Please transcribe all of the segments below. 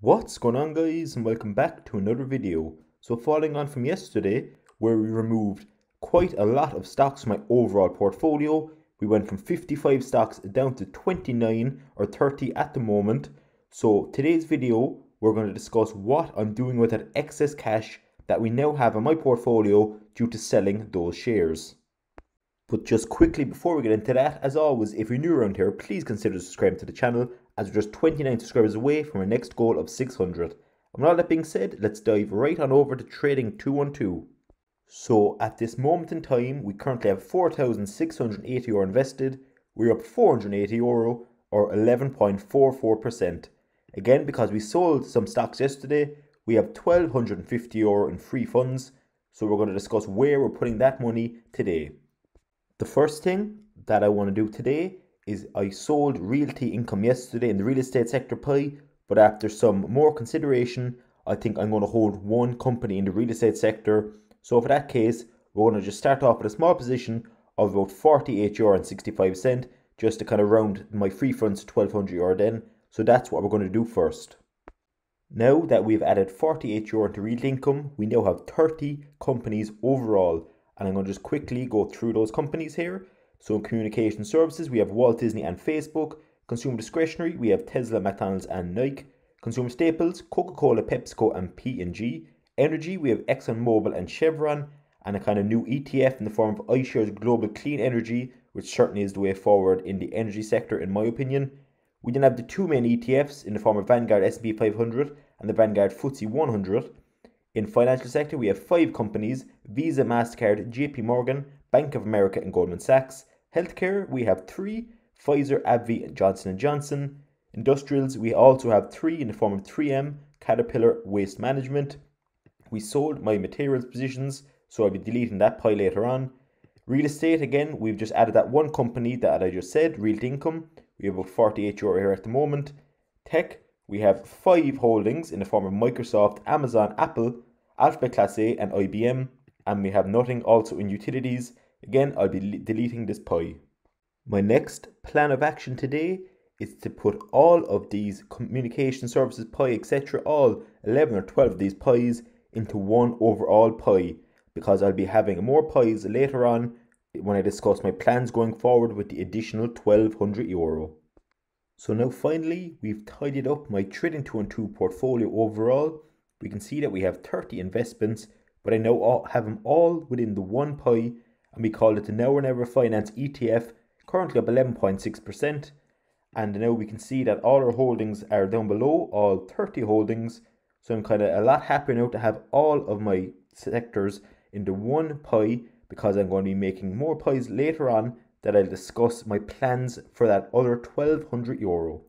What's going on guys and welcome back to another video. So following on from yesterday where we removed quite a lot of stocks from my overall portfolio, we went from 55 stocks down to 29 or 30 at the moment. So today's video we're going to discuss what I'm doing with that excess cash that we now have in my portfolio due to selling those shares. But just quickly before we get into that, as always, if you're new around here, please consider subscribing to the channel as we're just 29 subscribers away from our next goal of 600. And with all that being said, let's dive right on over to Trading 212. So at this moment in time, we currently have 4,680 euro invested. We're up 480 euro or 11.44%. Again, because we sold some stocks yesterday, we have 1,250 euro in free funds. So we're going to discuss where we're putting that money today. The first thing that I want to do today is I sold realty income yesterday in the real estate sector pie, but after some more consideration, I think I'm going to hold one company in the real estate sector. So for that case, we're going to just start off with a small position of about 48 euro and 65 cent, just to kind of round my free funds to 1200 euro then. So that's what we're going to do first. Now that we've added 48 euro into Realty Income, we now have 30 companies overall and I'm going to just quickly go through those companies here. So in communication services, we have Walt Disney and Facebook. Consumer discretionary, we have Tesla, McDonald's and Nike. Consumer staples, Coca-Cola, PepsiCo and P&G. Energy, we have ExxonMobil and Chevron. And a kind of new ETF in the form of iShares Global Clean Energy, which certainly is the way forward in the energy sector in my opinion. We then have the two main ETFs in the form of Vanguard S&P 500 and the Vanguard FTSE 100. In financial sector, we have five companies, Visa, MasterCard, JP Morgan, Bank of America and Goldman Sachs. Healthcare, we have three, Pfizer, AbbVie and Johnson & Johnson. Industrials, we also have three in the form of 3M, Caterpillar, Waste Management. We sold my materials positions, so I'll be deleting that pile later on. Real estate, again, we've just added that one company that I just said, Realty Income. We have about 48 euro here at the moment. Tech, we have five holdings in the form of Microsoft, Amazon, Apple, Alphabet Class A and IBM, and we have nothing also in utilities. Again, I'll be deleting this pie. My next plan of action today is to put all of these communication services pie, etc., all 11 or 12 of these pies into one overall pie because I'll be having more pies later on when I discuss my plans going forward with the additional 1200 euro. So now finally, we've tidied up my Trading 2 and 2 portfolio overall we can see that we have 30 investments, but I now have them all within the one pie, and we called it the Now or Never Finance ETF, currently up 11.6%. And now we can see that all our holdings are down below, all 30 holdings. So I'm kind of a lot happier now to have all of my sectors into one pie because I'm going to be making more pies later on that I'll discuss my plans for that other 1200 euro.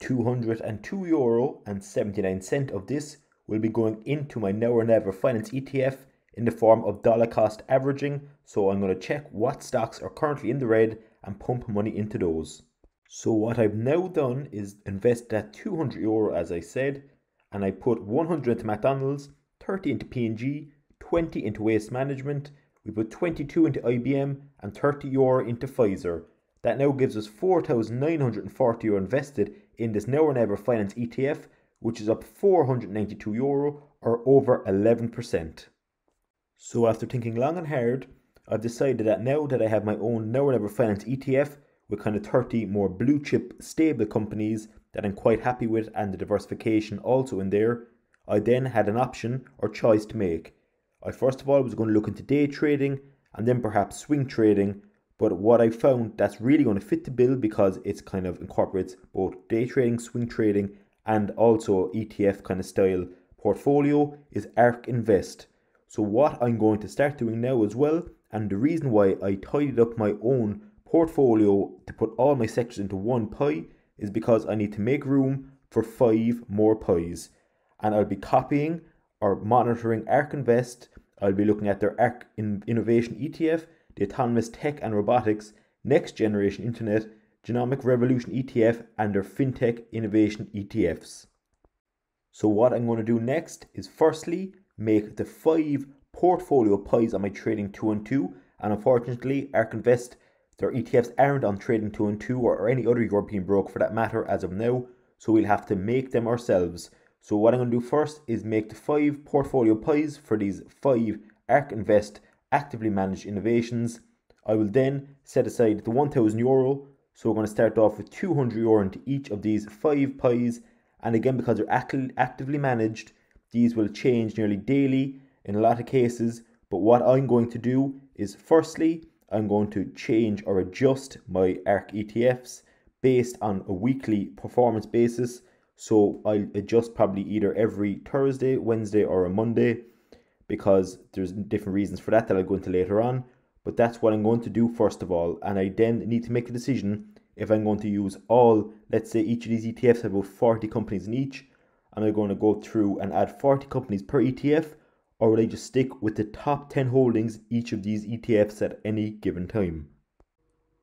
202 euro and 79 cent of this will be going into my now or never finance ETF in the form of dollar cost averaging. So I'm going to check what stocks are currently in the red and pump money into those. So what I've now done is invest that 200 euro as I said, and I put 100 into McDonald's, 30 into P&G, 20 into Waste Management, we put 22 into IBM and 30 euro into Pfizer. That now gives us 4,940 euro invested in this now or never finance ETF, which is up 492 euro or over 11%. So after thinking long and hard, I've decided that now that I have my own now or never finance ETF with kind of 30 more blue chip stable companies that I'm quite happy with and the diversification also in there, I then had an option or choice to make. I first of all was going to look into day trading and then perhaps swing trading but what I found that's really going to fit the bill because it's kind of incorporates both day trading, swing trading, and also ETF kind of style portfolio is ARK Invest. So what I'm going to start doing now as well, and the reason why I tidied up my own portfolio to put all my sectors into one pie is because I need to make room for five more pies. And I'll be copying or monitoring ARK Invest. I'll be looking at their ARK Innovation ETF the Autonomous Tech and Robotics, Next Generation Internet, Genomic Revolution ETF, and their FinTech Innovation ETFs. So, what I'm going to do next is firstly make the five portfolio pies on my Trading two and two. And unfortunately, ARK Invest, their ETFs aren't on Trading 212 or, or any other European broker for that matter as of now. so we'll have to make them ourselves. So what I'm going to do first is make the five portfolio pies for these five ARK Invest actively managed innovations. I will then set aside the 1000 euro. So we're going to start off with 200 euro into each of these five pies. And again, because they're act actively managed, these will change nearly daily in a lot of cases. But what I'm going to do is firstly, I'm going to change or adjust my ARK ETFs based on a weekly performance basis. So I'll adjust probably either every Thursday, Wednesday, or a Monday because there's different reasons for that that I'll go into later on. But that's what I'm going to do first of all. And I then need to make a decision if I'm going to use all, let's say each of these ETFs have about 40 companies in each. Am I going to go through and add 40 companies per ETF? Or will I just stick with the top 10 holdings each of these ETFs at any given time?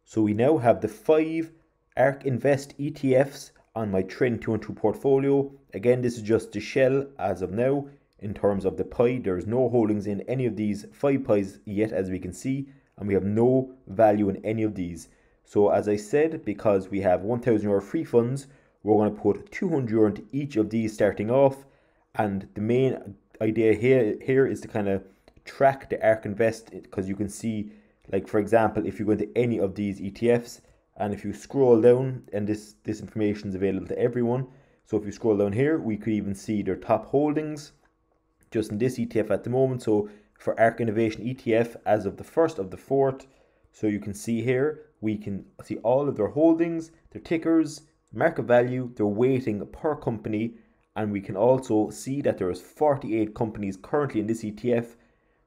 So we now have the five ARK Invest ETFs on my Trading 212 portfolio. Again, this is just the shell as of now in terms of the pie. There's no holdings in any of these five pies yet, as we can see, and we have no value in any of these. So as I said, because we have 1000 euro free funds, we're going to put 200 euro into each of these starting off. And the main idea here, here is to kind of track the ARK Invest because you can see, like for example, if you go into any of these ETFs, and if you scroll down and this this information is available to everyone so if you scroll down here we could even see their top holdings just in this ETF at the moment so for ARK Innovation ETF as of the 1st of the 4th so you can see here we can see all of their holdings their tickers market value their weighting per company and we can also see that there is 48 companies currently in this ETF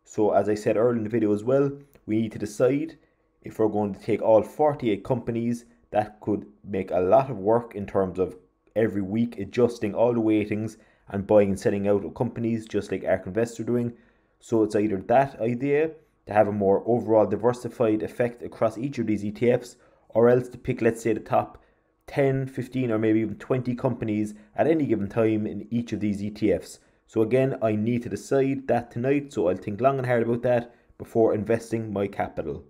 so as I said earlier in the video as well we need to decide if we're going to take all 48 companies, that could make a lot of work in terms of every week adjusting all the weightings and buying and selling out of companies just like ARK Invest are doing. So it's either that idea to have a more overall diversified effect across each of these ETFs, or else to pick, let's say, the top 10, 15, or maybe even 20 companies at any given time in each of these ETFs. So again, I need to decide that tonight, so I'll think long and hard about that before investing my capital.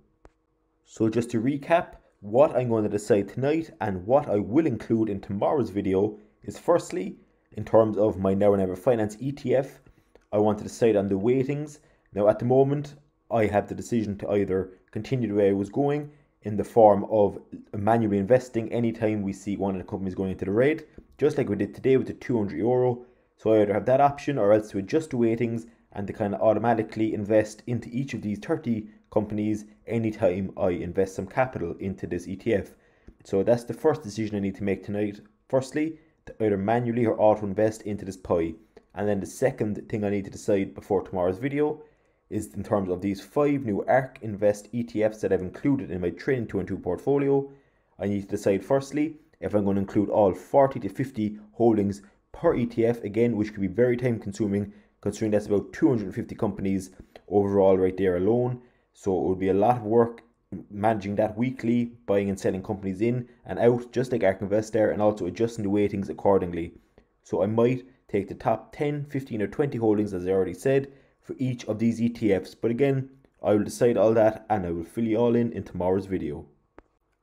So just to recap, what I'm going to decide tonight and what I will include in tomorrow's video is firstly, in terms of my Now or Never Finance ETF, I want to decide on the weightings. Now at the moment, I have the decision to either continue the way I was going in the form of manually investing anytime we see one of the companies going into the red, just like we did today with the 200 euro. So I either have that option or else to adjust the weightings and to kind of automatically invest into each of these 30 companies anytime I invest some capital into this ETF. So that's the first decision I need to make tonight. Firstly, to either manually or auto invest into this pie. And then the second thing I need to decide before tomorrow's video is in terms of these five new ARK Invest ETFs that I've included in my Trading 212 portfolio. I need to decide firstly if I'm going to include all 40 to 50 holdings per ETF again, which could be very time consuming considering that's about 250 companies overall right there alone. So it would be a lot of work managing that weekly, buying and selling companies in and out, just like ARK Invest there, and also adjusting the weightings accordingly. So I might take the top 10, 15, or 20 holdings, as I already said, for each of these ETFs. But again, I will decide all that and I will fill you all in in tomorrow's video.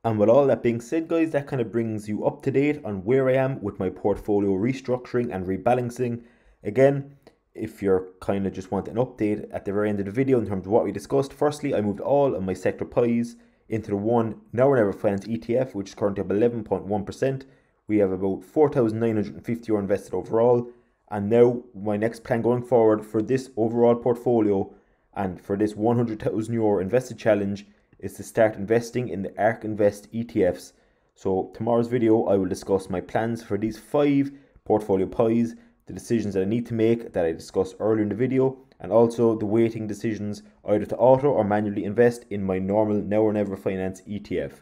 And with all that being said, guys, that kind of brings you up to date on where I am with my portfolio restructuring and rebalancing. Again, if you're kind of just want an update at the very end of the video in terms of what we discussed. Firstly, I moved all of my sector pies into the one Now or Never Finance ETF, which is currently up 11.1%. We have about 4,950 euro invested overall. And now my next plan going forward for this overall portfolio and for this 100,000 euro invested challenge is to start investing in the ARK Invest ETFs. So tomorrow's video, I will discuss my plans for these five portfolio pies the decisions that I need to make that I discussed earlier in the video, and also the weighting decisions either to auto or manually invest in my normal Now or Never Finance ETF.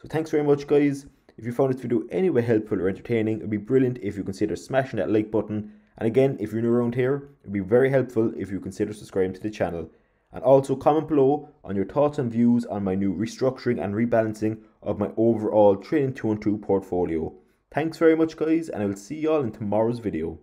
So thanks very much guys. If you found this video anyway helpful or entertaining, it would be brilliant if you consider smashing that like button. And again, if you're new around here, it would be very helpful if you consider subscribing to the channel. And also comment below on your thoughts and views on my new restructuring and rebalancing of my overall Trading 212 portfolio. Thanks very much guys and I will see y'all in tomorrow's video.